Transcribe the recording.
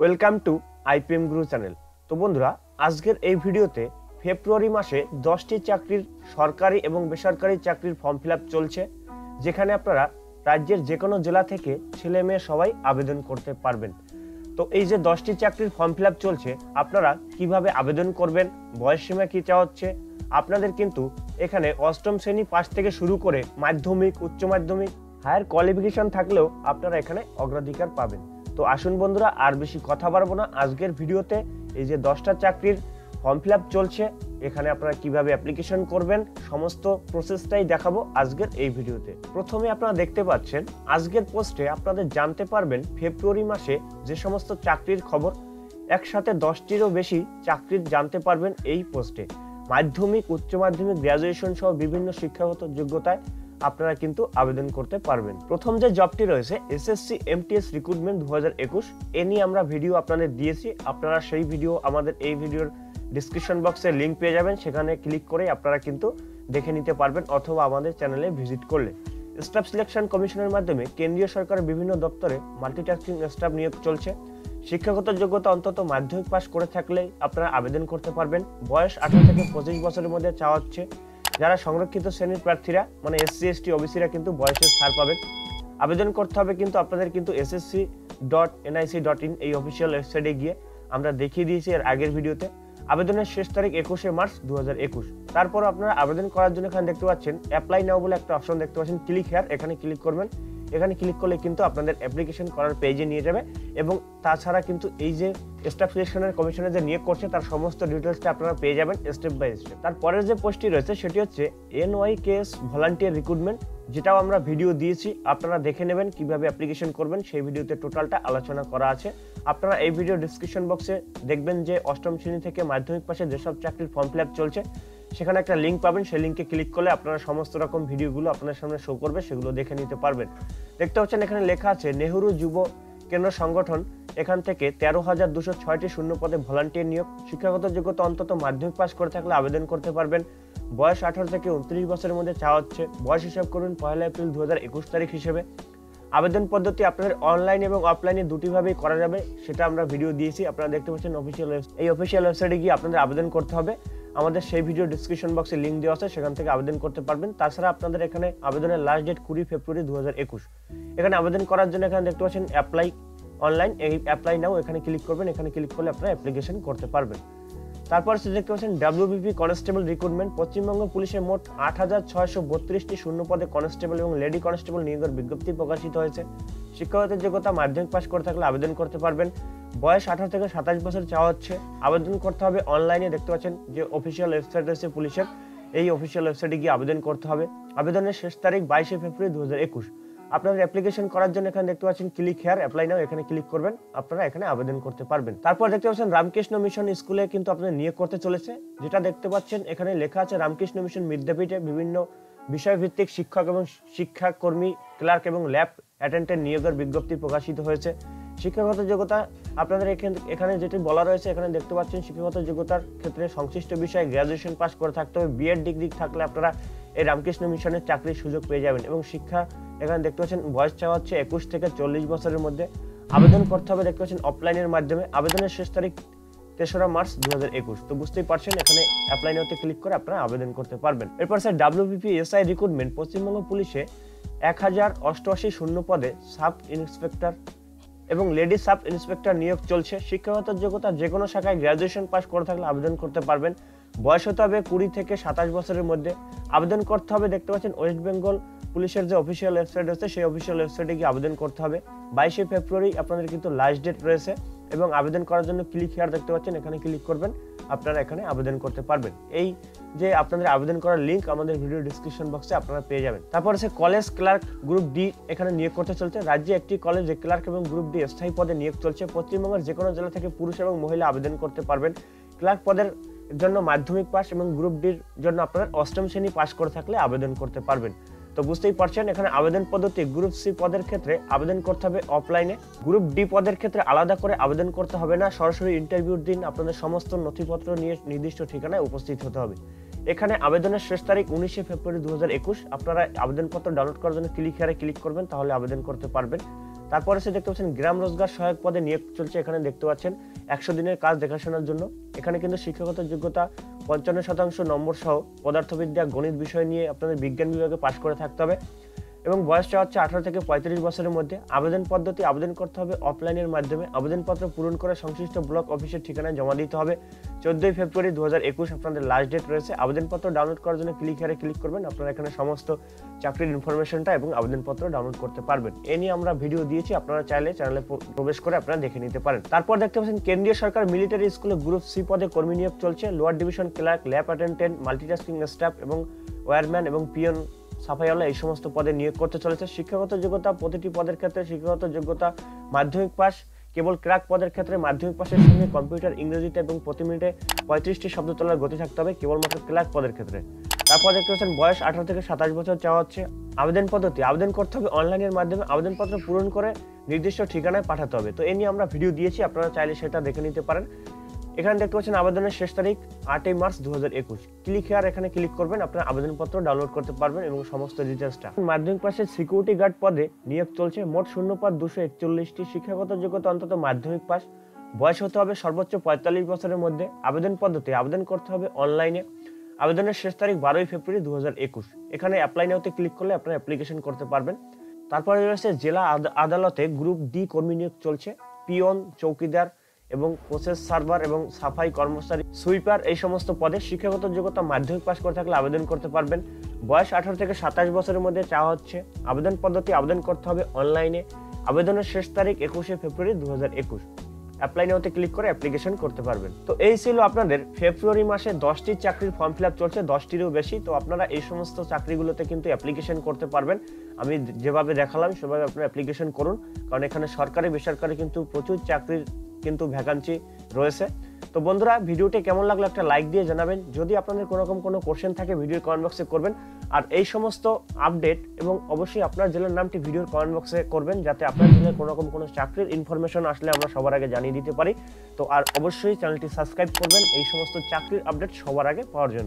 Welcome to IPM group channel. তো বন্ধুরা, আজকের এই ভিডিওতে ফেব্রুয়ারি মাসে দশটি চাকরির সরকারি এবং বেসরকারি চাকরির ফর্ম ফিল চলছে, যেখানে আপনারা রাজ্যের যে কোনো জেলা থেকে ছেলে মেয়ে সবাই আবেদন করতে পারবেন। তো এই যে দশটি চাকরির ফর্ম ফিল চলছে, আপনারা কীভাবে আবেদন করবেন, বয়স সীমা কী চাওয়া হচ্ছে, আপনাদের কিন্তু এখানে অষ্টম শ্রেণি পাস থেকে শুরু করে মাধ্যমিক, উচ্চ মাধ্যমিক, হায়ার কোয়ালিফিকেশন থাকলেও আপনারা এখানে অগ্রাধিকার পাবেন। তো আসুন বন্ধুরা, আর বেশি কথা বাড়বো না। আজকের ভিডিওতে এই যে দশটা চাকরির ফর্ম ফিল চলছে, এখানে আপনারা কীভাবে অ্যাপ্লিকেশন করবেন, সমস্ত প্রসেসটাই দেখাবো আজকের এই ভিডিওতে। প্রথমে আপনারা দেখতে পাচ্ছেন, আজকের পোস্টে আপনাদের জানতে পারবেন, ফেব্রুয়ারি মাসে যে সমস্ত চাকরির খবর, একসাথে দশটিরও বেশি চাকরির জানতে পারবেন এই পোস্টে মাধ্যমিক, উচ্চ মাধ্যমিক গ্র্যাজুয়েশন সহ বিভিন্ন শিক্ষাগত যোগ্যতায় আপনারা কিন্তু আবেদন করতে পারবেন। প্রথম যে জবটি রয়েছে, এসএসসি এমটিএস রিক্রুটমেন্ট দু হাজার একুশ, এ নিয়ে আমরা ভিডিও আপনাদের দিয়েছি। আপনারা সেই ভিডিও আমাদের এই ভিডিওর ডিসক্রিপশন বক্সে লিঙ্ক পেয়ে যাবেন। সেখানে ক্লিক করে আপনারা কিন্তু দেখে নিতে পারবেন অথবা আমাদের চ্যানেলে ভিজিট করলে। স্টাফ সিলেকশন কমিশনের মাধ্যমে কেন্দ্রীয় সরকারের বিভিন্ন দপ্তরে মাল্টিটাস্কিং স্টাফ নিয়োগ চলছে। শিক্ষাগত যোগ্যতা অন্তত মাধ্যমিক পাস করে থাকলেই আপনারা আবেদন করতে পারবেন। বয়স আঠারো থেকে পঁচিশ বছরের মধ্যে চাওয়া হচ্ছে। যারা সংরক্ষিত শ্রেণির প্রার্থীরা মানে এসসি এসটি ওবিসিরা কিন্তু বয়সের ছাড় পাবেন। আবেদন করতে হবে কিন্তু আপনাদের কিন্তু SSC dot NIC dot in এই অফিসিয়াল ওয়েবসাইটে গিয়ে আমরা দেখিয়ে দিয়েছি এর আগের ভিডিওতে। আবেদনের শেষ তারিখ একুশে মার্চ দু হাজার একুশ। তারপর আপনারা আবেদন করার জন্য এখানে দেখতে পাচ্ছেন অ্যাপ্লাই নাও বলে একটা অপশন দেখতে পাচ্ছেন ক্লিক হেয়ার এখানে ক্লিক করবেন। এখানে ক্লিক করলে কিন্তু আপনাদের অ্যাপ্লিকেশন করার পেজে নিয়ে যাবে এবং তাছাড়া কিন্তু এই যে স্টাফ সিলেকশনের কমিশনে যে নিয়োগ করছে, তার সমস্ত ডিটেলসটা আপনারা পেয়ে যাবেন স্টেপ বাই স্টেপ তারপরের যে পোস্টটি রয়েছে, সেটি হচ্ছে N Y KS volunteer recruitment যেটাও আমরা ভিডিও দিয়েছি। আপনারা দেখে নেবেন কীভাবে অ্যাপ্লিকেশন করবেন, সেই ভিডিওতে টোটালটা আলোচনা করা আছে। আপনারা এই ভিডিও ডিসক্রিপশন বক্সে দেখবেন যে অষ্টম শ্রেণি থেকে মাধ্যমিক পাশে যেসব চাকরির ফর্ম ফিল চলছে, সেখানে একটা লিঙ্ক পাবেন। সেই লিঙ্কে ক্লিক করলে আপনারা সমস্ত রকম ভিডিওগুলো আপনার সামনে শো করবে, সেগুলো দেখে নিতে পারবেন। দেখতে পাচ্ছেন এখানে লেখা আছে, নেহরু যুব কেন্দ্র সংগঠন এখান থেকে তেরো হাজার দুশো ছয়টি শূন্য পদে ভলান্টিয়ার নিয়োগ, শিক্ষাগত যোগ্যতা অন্তত মাধ্যমিক পাস করে থাকলে আবেদন করতে পারবেন। বয়স আঠারো থেকে উনত্রিশ বছরের মধ্যে চাওয়া হচ্ছে। বয়স হিসাব করুন পয়লা এপ্রিল দু হাজার একুশ তারিখ হিসেবে। আবেদন পদ্ধতি আপনাদের অনলাইন এবং অফলাইনে দুটিভাবেই করা যাবে, সেটা আমরা ভিডিও দিয়েছি। আপনারা দেখতে পাচ্ছেন অফিসিয়াল এই অফিসিয়াল ওয়েবসাইটে গিয়ে আপনাদের আবেদন করতে হবে। আমাদের সেই ভিডিও ডিসক্রিপশন বক্সে লিঙ্ক দেওয়া আছে, সেখান থেকে আবেদন করতে পারবেন। তাছাড়া আপনাদের এখানে আবেদনের লাস্ট ডেট কুড়ি ফেব্রুয়ারি দু হাজার একুশ। এখানে আবেদন করার জন্য এখানে দেখতে পাচ্ছেন অ্যাপ্লাই অনলাইন এই অ্যাপ্লাই নাও এখানে ক্লিক করবেন। এখানে ক্লিক করলে আপনারা অ্যাপ্লিকেশন করতে পারবেন। তারপর দেখতে পাচ্ছেন ডাব্লিউবিপি কনস্টেবল রিক্রুটমেন্ট পশ্চিমবঙ্গ পুলিশের মোট আট হাজার ছয়শো বত্রিশটি শূন্য পদে কনস্টেবল এবং লেডি কনস্টেবল নিয়োগের বিজ্ঞপ্তি প্রকাশিত হয়েছে। শিক্ষাগতের যোগ্যতা মাধ্যমিক পাস করে থাকলে আবেদন করতে পারবেন। বয়স আঠারো থেকে সাতাশ বছর চাওয়া হচ্ছে। আবেদন করতে হবে অনলাইনে দেখতে পাচ্ছেন যে অফিসিয়াল ওয়েবসাইট রয়েছে পুলিশের। এই অফিসিয়াল ওয়েবসাইটে গিয়ে আবেদন করতে হবে। আবেদনের শেষ তারিখ বাইশে ফেব্রুয়ারি দু হাজার একুশ। আপনাদের অ্যাপ্লিকেশন করার জন্য এখানে দেখতে পাচ্ছেন ক্লিক হেয়ার অ্যাপ্লাই নাও এখানে ক্লিক করবেন। আপনারা এখানে আবেদন করতে পারবেন। তারপর দেখতে পাচ্ছেন রামকৃষ্ণ মিশন স্কুলে কিন্তু আপনাদের নিয়োগ করতে চলেছে। যেটা দেখতে পাচ্ছেন, এখানে লেখা আছে রামকৃষ্ণ মিশন বিদ্যাপীঠে বিভিন্ন বিষয়ভিত্তিক শিক্ষক এবং শিক্ষাকর্মী ক্লার্ক এবং ল্যাব অ্যাটেন্ডেন্ট নিয়োগের বিজ্ঞপ্তি প্রকাশিত হয়েছে। শিক্ষাগত যোগ্যতা, আপনাদের এখানে যেটি বলা রয়েছে, এখানে দেখতে পাচ্ছেন শিক্ষাগত যোগ্যতার ক্ষেত্রে সংশ্লিষ্ট বিষয়ে গ্র্যাজুয়েশন পাস করে থাকতে হবে। বিএড ডিগ্রি থাকলে আপনারা এই রামকৃষ্ণ মিশনের চাকরির সুযোগ পেয়ে যাবেন এবং শিক্ষা, এখানে দেখতে পাচ্ছেন বয়স চাওয়া হচ্ছে একুশ থেকে চল্লিশ বছরের মধ্যে। আবেদন করতে হবে, দেখতে পাচ্ছেন অফলাইনের মাধ্যমে। আবেদনের শেষ তারিখ তেসরা মার্চ দু হাজার একুশ। তো বুঝতেই পারছেন, এখানে অ্যাপ্লাই নাওতে ক্লিক করে আপনারা আবেদন করতে পারবেন। এরপর sir WBP SI recruitment Paschimbanga পুলিশে এক হাজার অষ্টআশি শূন্য পদে সাব ইন্সপেক্টর এবং লেডি সাব ইন্সপেক্টর নিয়োগ চলছে। শিক্ষাগত যোগ্যতা যে কোনো শাখায় গ্র্যাজুয়েশন পাস করে থাকলে আবেদন করতে পারবেন। বয়স হতে হবে কুড়ি থেকে সাতাশ বছরের মধ্যে। আবেদন করতে হবে, দেখতে পাচ্ছেন ওয়েস্ট বেঙ্গল পুলিশের যে অফিসিয়াল ওয়েবসাইট আছে সেই অফিসিয়াল ওয়েবসাইটে গিয়ে আবেদন করতে হবে। বাইশে ফেব্রুয়ারি আপনাদের কিন্তু লাস্ট ডেট রয়েছে। এবং আবেদন করার জন্য ক্লিক হেয়ার দেখতে পাচ্ছেন, এখানে ক্লিক করবেন, আপনারা এখানে আবেদন করতে পারবেন। এই যে আপনাদের আবেদন করার লিঙ্ক আমাদের ভিডিও ডিসক্রিপশন বক্সে আপনারা পেয়ে যাবেন। তারপর আছে কলেজ ক্লার্ক গ্রুপ ডি এখানে নিয়োগ করতে চলছে। রাজ্যে একটি কলেজে ক্লার্ক এবং গ্রুপ ডি স্থায়ী পদে নিয়োগ চলছে। পশ্চিমবঙ্গের যে কোনো জেলা থেকে পুরুষ এবং মহিলা আবেদন করতে পারবেন। ক্লার্ক পদের জন্য মাধ্যমিক পাস এবং গ্রুপ ডির জন্য আপনারা অষ্টম শ্রেণি পাস করে থাকলে আবেদন করতে পারবেন। তো বুঝতেই পারছেন, এখানে আবেদন পদ্ধতি গ্রুপ সি পদের ক্ষেত্রে আবেদন করতে হবে অফলাইনে গ্রুপ ডি পদের ক্ষেত্রে আলাদা করে আবেদন করতে হবে না, সরাসরি ইন্টারভিউর দিন আপনাদের সমস্ত নথিপত্র নিয়ে নির্দিষ্ট ঠিকানায় উপস্থিত হতে হবে। এখানে আবেদনের শেষ তারিখ উনিশে ফেব্রুয়ারি দু হাজার একুশ। আপনারা আবেদনপত্র ডাউনলোড করার জন্য ক্লিক হেয়ারে ক্লিক করবেন, তাহলে আবেদন করতে পারবেন। তারপরে সে দেখতে পাচ্ছেন গ্রাম রোজগার সহায়ক পদে নিয়োগ চলছে, এখানে দেখতে পাচ্ছেন একশো দিনের কাজ দেখাশোনার জন্য। এখানে কিন্তু শিক্ষাগত যোগ্যতা পঞ্চান্ন শতাংশ নম্বর সহ পদার্থবিদ্যা, গণিত বিষয় নিয়ে আপনাদের বিজ্ঞান বিভাগে পাশ করে থাকতে হবে। এবং বয়সটা হচ্ছে আঠারো থেকে পঁয়ত্রিশ বছরের মধ্যে। আবেদন পদ্ধতি আবেদন করতে হবে অফলাইনের মাধ্যমে। আবেদনপত্র পূরণ করে সংশ্লিষ্ট ব্লক অফিসের ঠিকানায় জমা দিতে হবে। চোদ্দোই ফেব্রুয়ারি দু হাজার একুশ আপনাদের লাস্ট ডেট রয়েছে। আবেদনপত্র ডাউনলোড করার জন্য ক্লিক হেয়ারে ক্লিক করবেন। আপনারা এখানে সমস্ত চাকরির ইনফরমেশনটা এবং আবেদনপত্র ডাউনলোড করতে পারবেন। এ নিয়ে আমরা ভিডিও দিয়েছি। আপনারা চাইলে চ্যানেলে প্রবেশ করে আপনারা দেখে নিতে পারেন। তারপর দেখতে পাচ্ছেন, কেন্দ্রীয় সরকার মিলিটারি স্কুলে গ্রুপ সি পদে কর্মী নিয়োগ চলছে। Lower division clerk lab attendant multitasking staff এবং ওয়ারম্যান এবং পিয়ন সাফাইওয়ালা এই সমস্ত পদে নিয়োগ করতে চলেছে। শিক্ষাগত যোগ্যতা প্রতিটি পদের ক্ষেত্রে শিক্ষাগত যোগ্যতা মাধ্যমিক পাস, কেবল ক্র্যাক পদের ক্ষেত্রে মাধ্যমিক পাশের সঙ্গে কম্পিউটার, ইংরেজিতে এবং প্রতি মিনিটে পঁয়ত্রিশটি শব্দ তোলার গতি থাকতে হবে, কেবলমাত্র ক্লার্ক পদের ক্ষেত্রে। তারপর দেখতে পাচ্ছেন, বয়স আঠারো থেকে সাতাশ বছর চাওয়া হচ্ছে। আবেদন পদ্ধতি, আবেদন করতে হবে অনলাইনের মাধ্যমে। আবেদনপত্র পূরণ করে নির্দিষ্ট ঠিকানায় পাঠাতে হবে। তো এ নিয়ে আমরা ভিডিও দিয়েছি, আপনারা চাইলে সেটা দেখে নিতে পারেন। এখানে দেখতে পাচ্ছেন আবেদনের শেষ তারিখ আটই মার্চ দু হাজার একুশ। ক্লিক হেয়ার এখানে ক্লিক করবেন, আপনার আবেদনপত্র ডাউনলোড করতে পারবেন এবং সমস্ত ডিটেলসটা মাধ্যমিক পাশে সিকিউরিটি গার্ড পদে নিয়োগ চলছে মোট শূন্য পদ দুশো একচল্লিশটি শিক্ষাগত যোগ্যতা, অন্তত মাধ্যমিক পাস বয়স হতে হবে সর্বোচ্চ পঁয়তাল্লিশ বছরের মধ্যে। আবেদন পদ্ধতি, আবেদন করতে হবে অনলাইনে আবেদনের শেষ তারিখ বারোই ফেব্রুয়ারি দু হাজার একুশ। এখানে অ্যাপ্লাই নাওতে ক্লিক করলে আপনার অ্যাপ্লিকেশন করতে পারবেন। তারপরে রয়েছে জেলা আদালতে গ্রুপ ডি কর্মী নিয়োগ চলছে। পিয়ন, চৌকিদার এবং প্রসেস সার্ভার এবং সাফাই কর্মচারী সুইপার এই সমস্ত পদে শিক্ষাগত যোগ্যতা মাধ্যমিক পাশ করে থাকলে আবেদন করতে পারবেন। বয়স আঠারো থেকে সাতাশ বছরের মধ্যে চাওয়া হচ্ছে। আবেদন পদ্ধতি আবেদন করতে হবে অনলাইনে আবেদনের শেষ তারিখ একুশে ফেব্রুয়ারি দু হাজার একুশ। অ্যাপ্লাই নেওয়াতে ক্লিক করে অ্যাপ্লিকেশন করতে পারবেন। তো এই ছিল আপনাদের ফেব্রুয়ারি মাসে দশটি চাকরির ফর্ম ফিল আপ চলছে, দশটিরও বেশি। তো আপনারা এই সমস্ত চাকরিগুলোতে কিন্তু অ্যাপ্লিকেশন করতে পারবেন। আমি যেভাবে দেখালাম, সেভাবে আপনারা অ্যাপ্লিকেশন করুন। কারণ এখানে সরকারি, বেসরকারি কিন্তু প্রচুর চাকরির কিন্তু ভ্যাকান্সি রয়েছে। তো বন্ধুরা, ভিডিওটি কেমন লাগল একটা লাইক দিয়ে জানাবেন। যদি আপনাদের কোনো রকম কোনো কোশ্চেন থাকে, ভিডিওর কমেন্ট বক্সে করবেন। আর এই সমস্ত আপডেট এবং অবশ্যই আপনার জেলার নামটি ভিডিওর কমেন্ট বক্সে করবেন, যাতে আপনার জেলার কোনো রকম কোনো চাকরির ইনফরমেশন আসলে আমরা সবার আগে জানিয়ে দিতে পারি। তো আর অবশ্যই চ্যানেলটি সাবস্ক্রাইব করবেন, এই সমস্ত চাকরির আপডেট সবার আগে পাওয়ার জন্য।